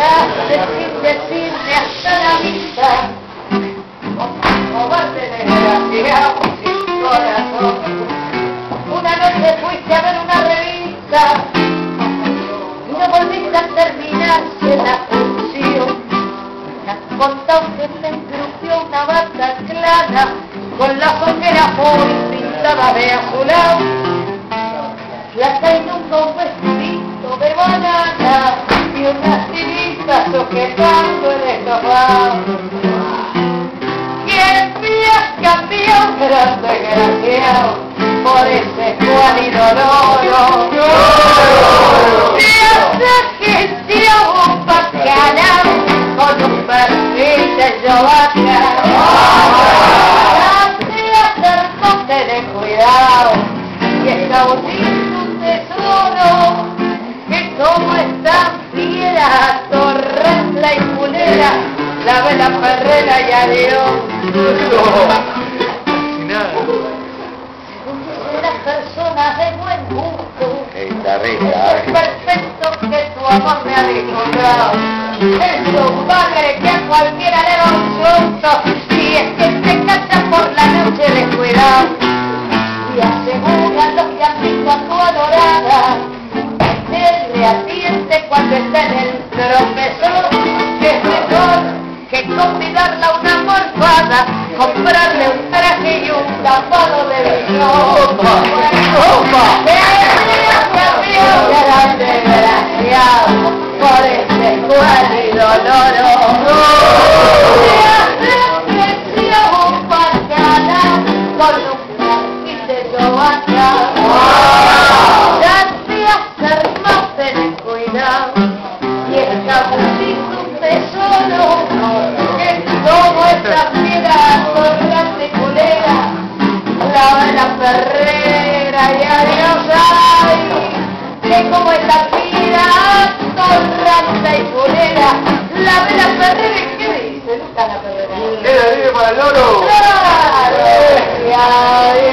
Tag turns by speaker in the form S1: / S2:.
S1: alejaste sin decirme hasta la vista. Cobarde desgraciado sin corazón. Una noche fuiste a ver una revista y no volviste a terminarse la función. Me has contado que te engrupió una bata clara con la ojera muy pintada de azulado. La inundó un el. ¿Quién me has cambiado, gran desgraciado, por ese cuálido loro? Te has agiteado un bacalao y culera, la vela perrera y adiós. Según las personas de buen gusto,
S2: Está rica, ¿eh?
S1: perfecto que tu amor me ha disfrutado. Es tu padre que a cualquiera le da un susto si es que te cachas por la noche descuidado. Y aseguran los que han visto a tu adorada, él le atiende cuando está en convidarla a una morfada, comprarle un traje y un tapado de vino.
S2: ¡Opa! ¡Opa!
S1: Desgraciado por este has despreciado un Clava en la perrera y adiós ay, ve como es la vida con rata y pulera. La de la perrera, ¿qué dice? Nunca la perrera. Queda libre para el loro. Claro. Ay, ay.